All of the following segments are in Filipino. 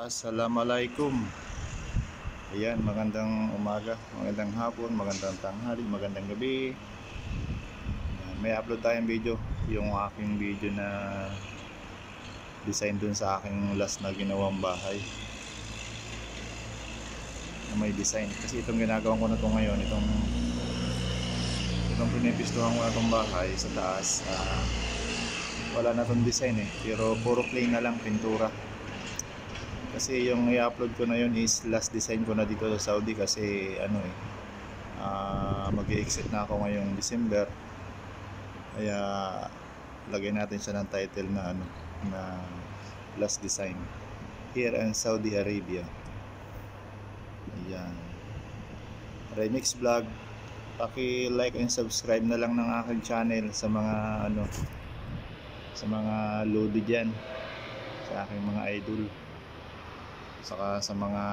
Assalamualaikum. Ayan, magandang umaga, magandang hapon, magandang tanghali, magandang gabi. Ayan, may upload tayong video, yung aking video na design dun sa aking last na ginawang bahay. Na may design. Kasi itong ginagawa ko na to ngayon, itong itong pinipistuhan ko na itong bahay sa taas. ah, wala na tong design eh. Pero puro plain na lang, pintura. Kasi yung i-upload ko na yun is last design ko na dito sa Saudi kasi ano eh ah, mag-exit na ako ngayong December. Kaya lagay natin siya ng title na ano na last design here in Saudi Arabia. Ayan. Remix vlog. Paki-like and subscribe na lang ng aking channel sa mga ano sa mga lodi diyan sa aking mga idol saka sa mga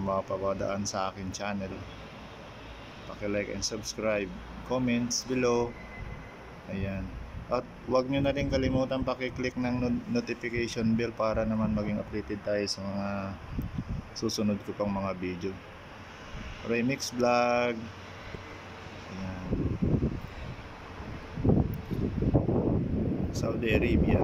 mapapadaan sa akin channel paki-like and subscribe. Comments below. Ayan. At huwag nyo na rin kalimutan paki-click ng no- notification bell para naman maging updated tayo sa mga susunod ko pang mga video. Remix vlog. Ayan. Saudi Arabia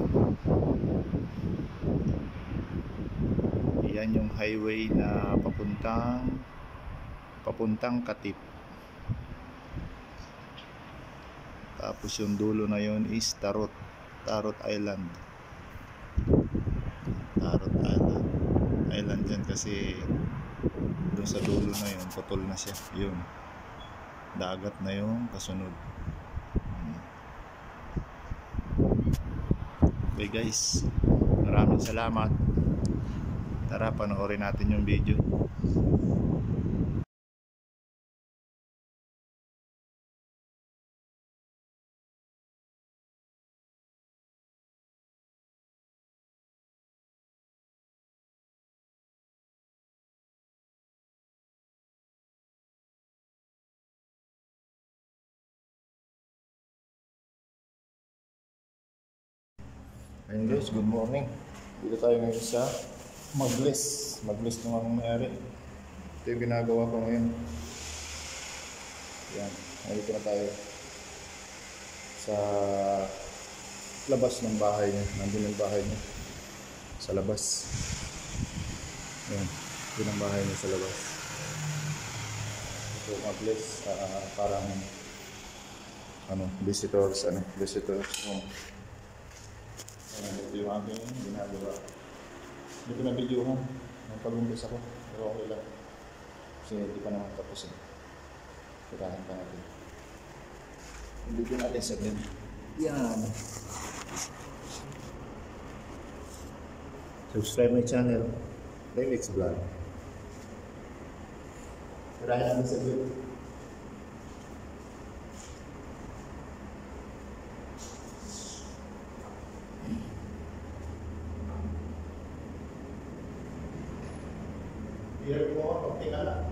yan yung highway na papuntang papuntang Katip. Tapos yung dulo na yun is Tarot Tarot Island. Tarot Island. Island yan kasi doon sa dulo na yun putol na siya. Yun. Dagat na yung kasunod. Okay guys. Maraming salamat Tara, panoorin natin yung video. Ayun guys, good morning. Dito tayo ngayon sa Maglis. Maglis ng mga mayari. Ito yung ginagawa ko ngayon. Yan. Nandito na tayo sa labas ng bahay niya. Nandun yung bahay niya. Sa labas. Yan. Yun ang bahay niya sa labas. Ito Maglis. ah, parang ano, visitors, ano, visitors home. Ayan, ito yung aking ginagawa. Hindi ko na videohan. Nung pag-umpisa ko. Pero okay lang. Kasi hindi pa naman tapos eh. Kailangan pa natin. Ko natin sa din. Yan. Subscribe my channel. Remix Vlog. Kailangan natin sa din. obténgala.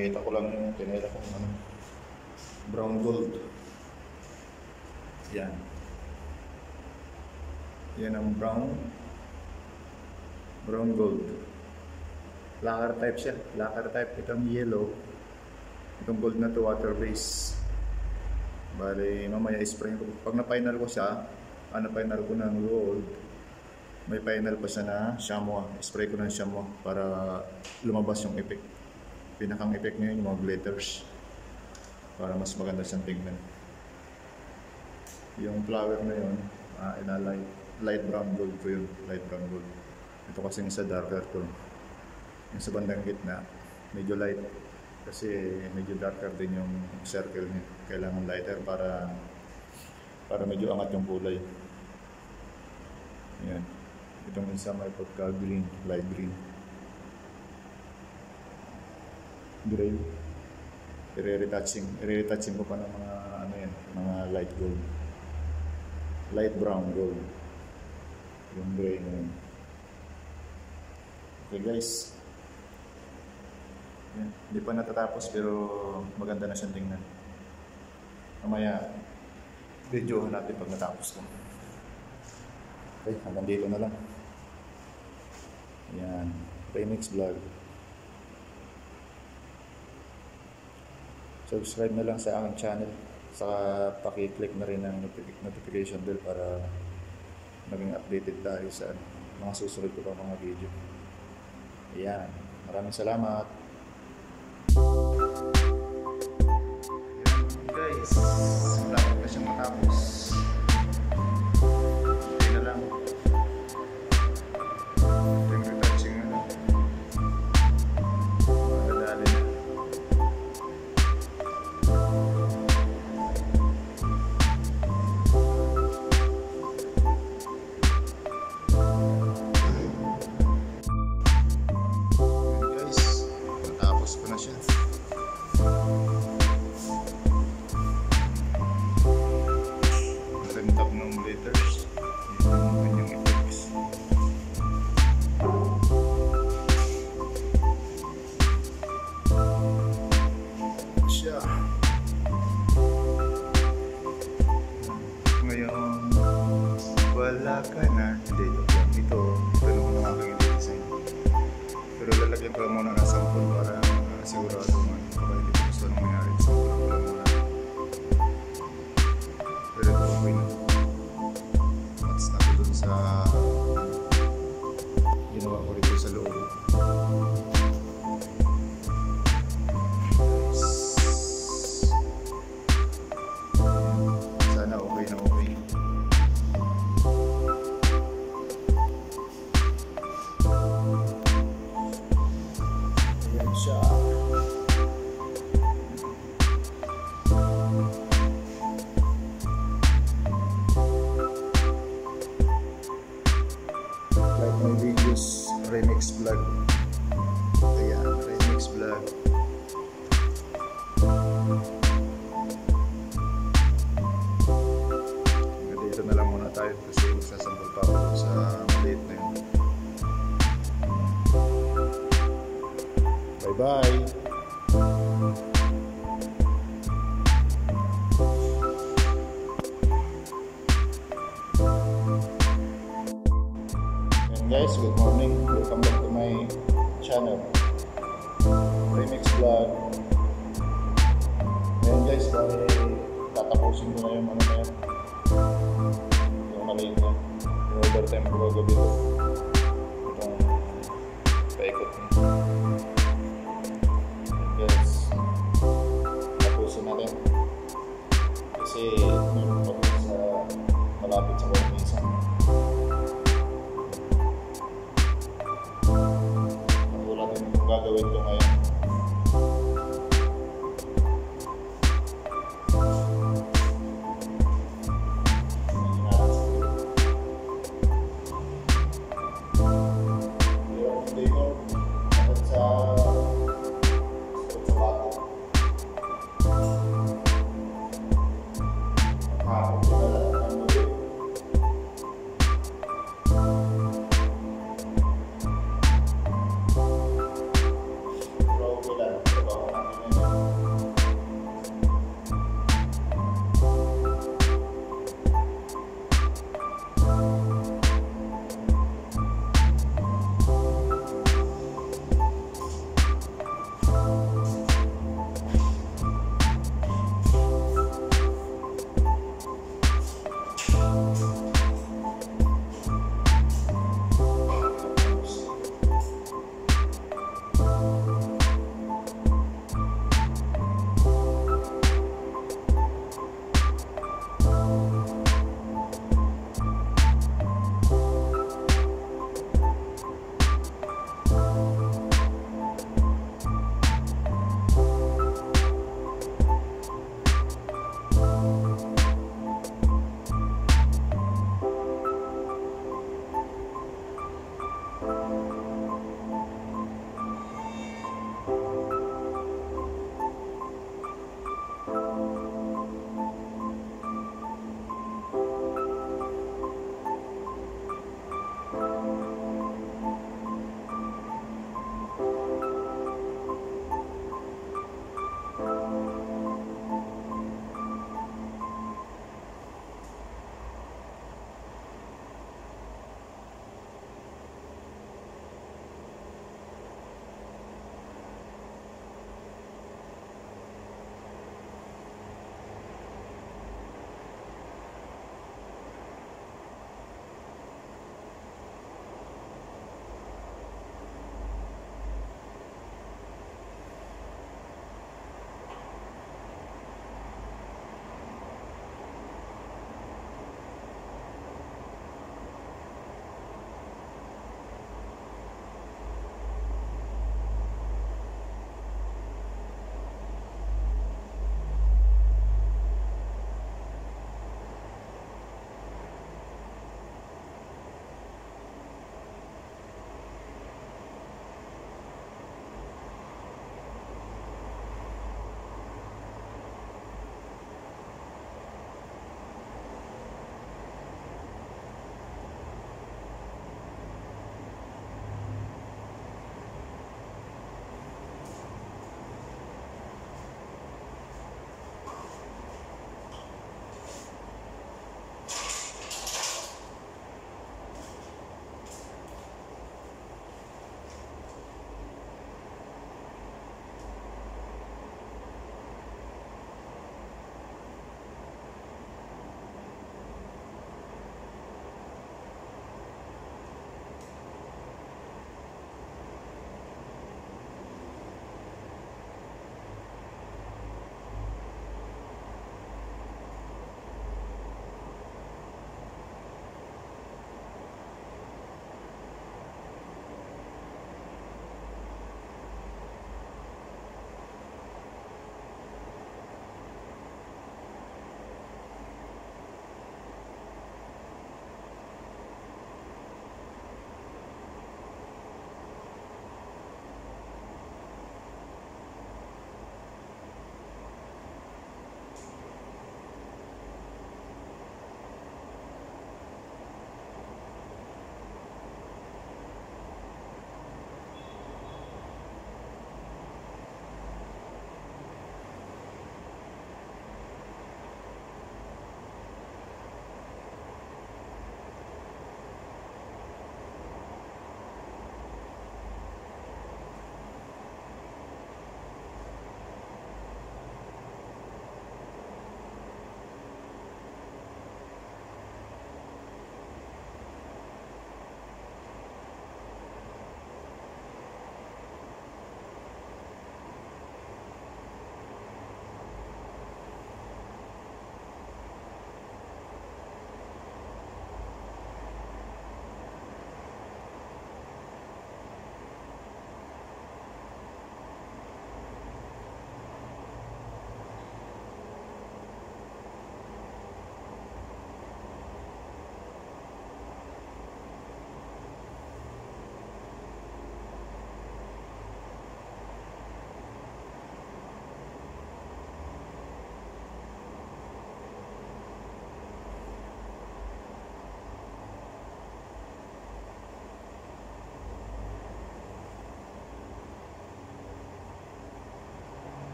Nakita ko lang yung pinila ko ano, brown gold. Yan. Yan ang brown brown gold. Lacquer type siya. Lacquer type. Itong yellow. Itong gold na to water base. Bale, mamaya spray ko. Pag na-final ko siya, ah, na-final ko ng gold, may final pa siya na chamois. Spray ko ng chamois para lumabas yung effect. Pinakang effect niya yung mga glitters. Para mas maganda siyang tingnan. Yung flower na yun, ah, ina light, brown gold ko yun. Light brown gold. Ito kasi sa darker to. Yung sa bandang gitna, medyo light. Kasi medyo darker din yung circle niya. Kailangan lighter para para medyo angat yung kulay. Ayan. Itong isa may pagka green, light green. Gray. I-retouching. I-retouching ko pa ng mga ano yan, mga light gold. Light brown gold. Yung gray na yun. Okay guys. Yan. Hindi pa natatapos pero maganda na siyang tingnan. Mamaya, video natin pag natapos ko. Okay, hanggang dito na lang. Yan. Remix vlog. Subscribe na lang sa aking channel. Saka paki-click na rin ang notific- notification bell para maging updated tayo sa mga susunod ko pa mga video. Ayan. Maraming salamat. Guys. Ayan remix vlog dito na lang muna tayo kasi magsasampal pa ako sa maliit na yun. Bye bye And guys, good morning. Welcome back to my channel. Remix vlog. Ayan guys, bali tatapusin ko na yung ano na yan. Yung maliit na. Yung overtime ko gagabi ko. Itong paikot niya. Guys. Tapusin natin. Kasi meron pa sa malapit sa. Wala rin kung gagawin ito ngayon.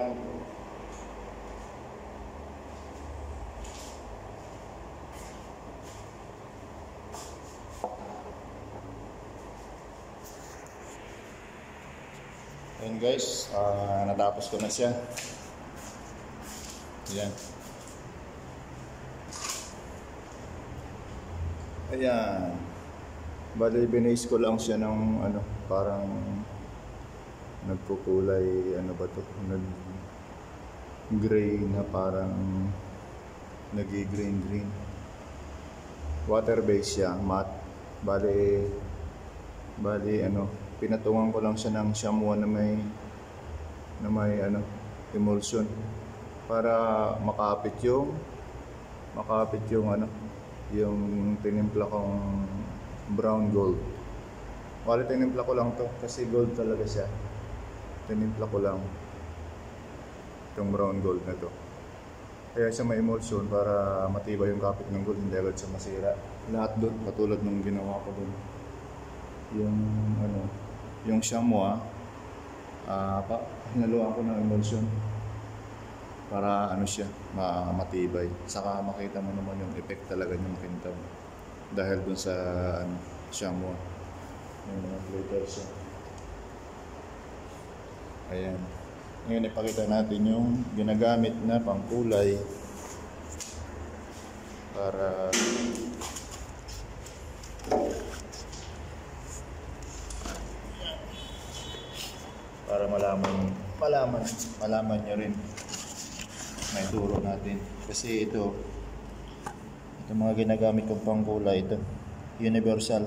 Lang. Ayun guys, ah, natapos ko na siya. Ayan. Ayan. Bali, binase ko lang siya ng ano, parang nagkukulay, ano ba to? Nag gray na parang nagi-green green. Water based siya, matte. Bali, bali ano, pinatungan ko lang siya ng shampoo na may na may ano, emulsion para makapit yung makapit yung ano, yung tinimpla kong brown gold. Wala tinimpla ko lang to kasi gold talaga siya. Tinimpla ko lang itong brown gold na to. Kaya siya may emulsion para matibay yung kapit ng gold, hindi agad siya masira. Lahat doon, katulad nung ginawa ko doon. Yung ano, yung shampoo ah, ah, pa, hinaluan ko ng emulsion para ano siya, ma matibay. Saka makita mo naman yung effect talaga niya makintab. Dahil dun sa ano, shampoo. Yung mga glitter siya. Ayan. Ngayon ipakita natin yung ginagamit na pangkulay para para malaman malaman malaman nyo rin may turo natin. Kasi ito ito mga ginagamit kong pangkulay ito universal.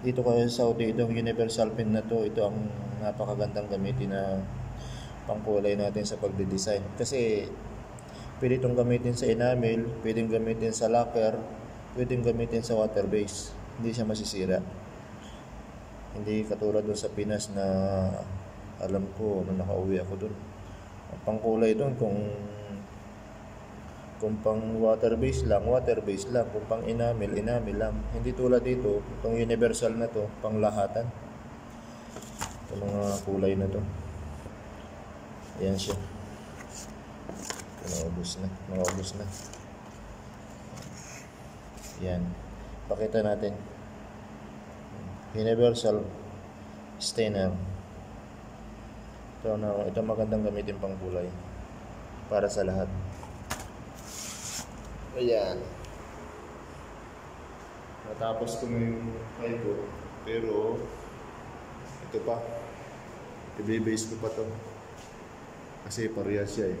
Dito kayo sa Saudi itong universal pen na to ito ang napakagandang gamitin na pangkulay natin sa pagde-design kasi pwede itong gamitin sa enamel pwedeng gamitin sa lacquer pwedeng gamitin sa water base. Hindi siya masisira. Hindi katulad doon sa Pinas na alam ko nung nakauwi ako doon ang pangkulay doon kung kung pang water base lang water base lang. Kung pang enamel enamel lang. Hindi tulad dito itong universal na to pang lahatan itong mga kulay na to ayan siya. Naubos na naubos na. Yan pakita natin. Universal stainer. Ito na ito magandang gamitin pang kulay. Para sa lahat. Ayan. Natapos ko na yung fiber pero ito pa. I-base ko pa to kasi parehas siya eh.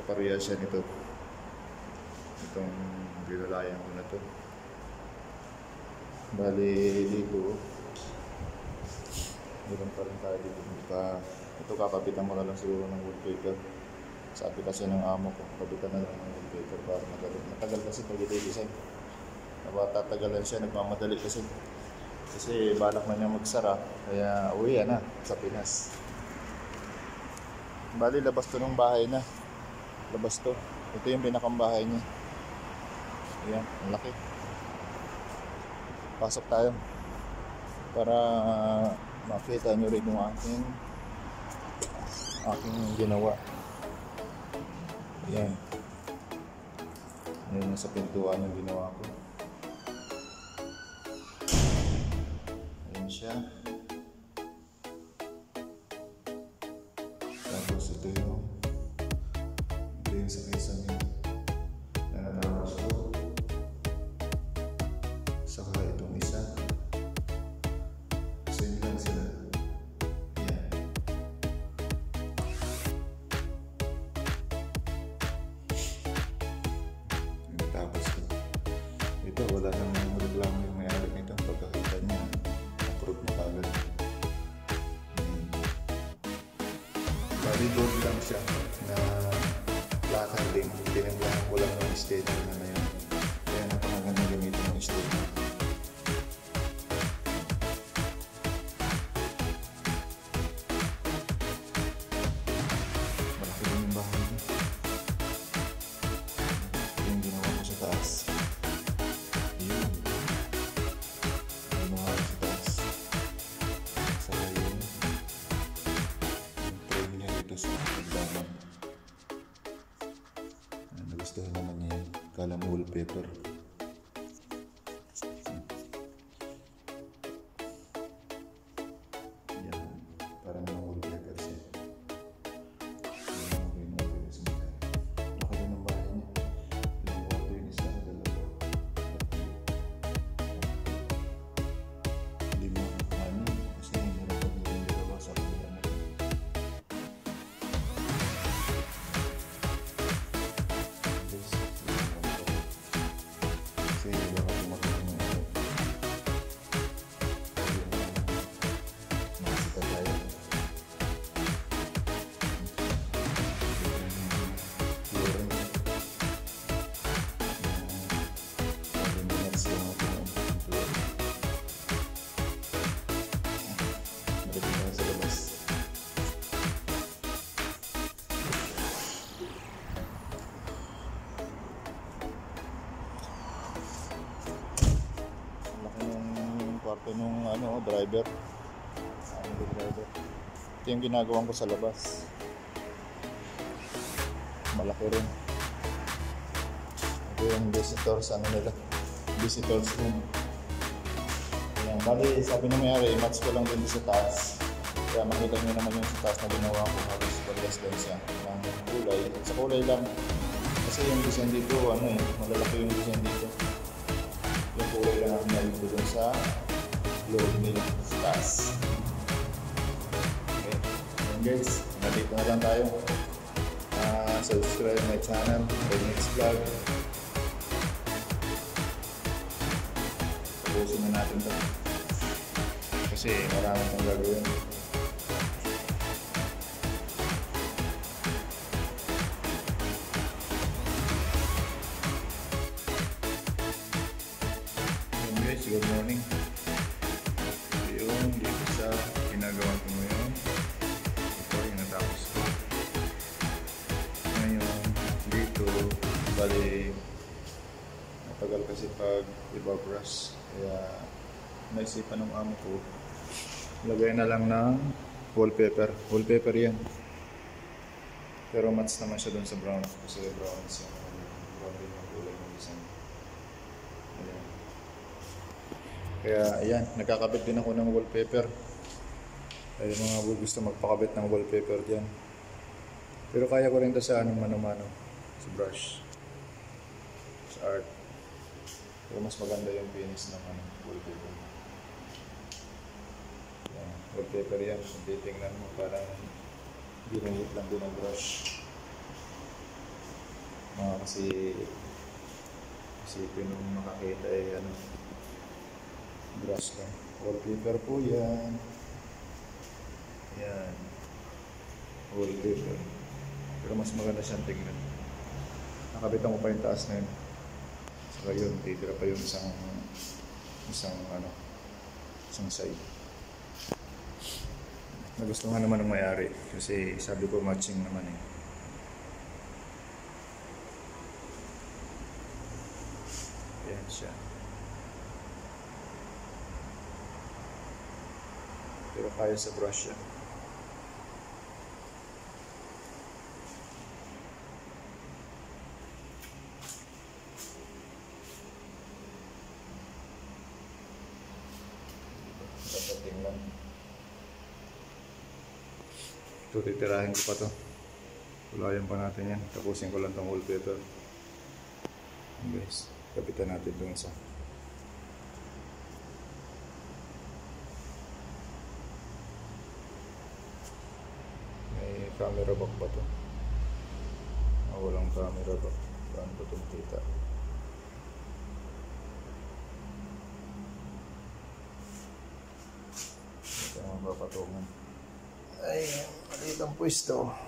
Kaparehas siya nito. Itong ginulayan ko na to. Bali dito meron pa rin tayo dito. Pa ito kakapitan mo na lang siguro ng woodpaper sabi kasi ng amo ko kapitan na lang ng woodpaper para matagal. Matagal kasi pag i-design natatagalan siya nagmamadali kasi. Kasi balak na niya magsara kaya uwi na sa Pinas bali labas to ng bahay na. Labas to. Ito yung pinakang bahay niya. Ayan ang laki. Pasok tayo. Para makita nyo rin yung aking aking ginawa. Ayan. Ayan sa pintuan yung ginawa ko. Ayan siya Gold lang siya na lakad din. Tinanggahan ko lang ng statement na na. Ano, driver. Yung driver? Ito yung ginagawa ko sa labas. Malaki rin. Ito yung visitors, ano nila? Visitors room. Ayan, bali, sabi ng mayari, match ko lang din sa taas. Kaya makita nyo naman yung sa taas na ginawa ko, halos parehas din siya. Ang kulay, sa kulay lang. Kasi yung design dito, ano eh, malalaki yung design dito. Yung kulay lang ang nalito dun sa loob nila, sa taas. Okay, and guys, nandito na lang tayo. Ah, subscribe my channel, Remix Vlog. Tapusin na natin to. Kasi marami pang gagawin. Good morning. Ibabrush. Kaya, naisipan ng amo ko, lagay na lang ng wallpaper. Wallpaper yan. Pero match naman siya dun sa brown. Kasi brown siya. Brown din yung kulay ng design. Ayan. Kaya ayan, nagkakabit din ako ng wallpaper. Ay mga gusto magpakabit ng wallpaper diyan. Pero kaya ko rin to sa anong mano-mano, sa brush, sa art. Pero mas maganda yung finish ng ano, wallpaper. Yan, wallpaper yan. Kung titingnan mo, parang ginamit lang din ang brush. Mga kasi isipin nung makakita eh ano, brush lang. Wallpaper po yan. Yan. Wallpaper. Pero mas maganda siyang tingnan. Nakabitan ko pa yung taas na yun. Saka yun, titira pa yung isang isang ano, isang side. Nagustuhan naman ng may-ari kasi sabi ko matching naman eh. Ayan siya. Pero kaya sa brush yan. Dapat lang. Ito, titirahin ko pa to. Kulayan pa natin yan. Tapusin ko lang tong wallpaper. Ayan, Guys, kapitan natin dun sa May camera back ba to? Ah, walang camera back. Paano ba itong kita? Ito ang mapapatungan. Ay, maliit ang pwesto.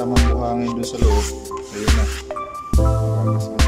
kasama po hangin doon sa loob. Ayun na.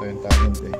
ito yung talent eh.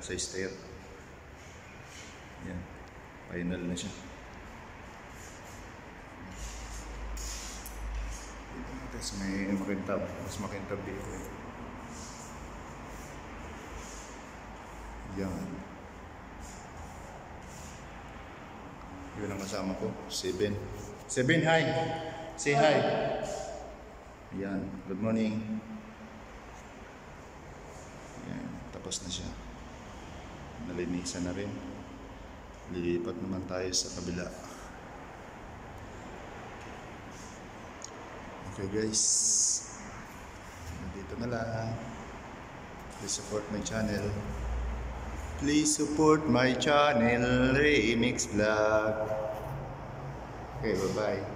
sa stair. Yan. Final na siya. Dito natin sa may makintab. Mas makintab dito. Eh. Yan. Yun ang kasama ko. Seven. Seven, hi. Say hi. Yan. Good morning. pizza na rin. Lilipat naman tayo sa kabila. Okay guys. Dito na lang. Please support my channel. Please support my channel remix vlog. Okay bye bye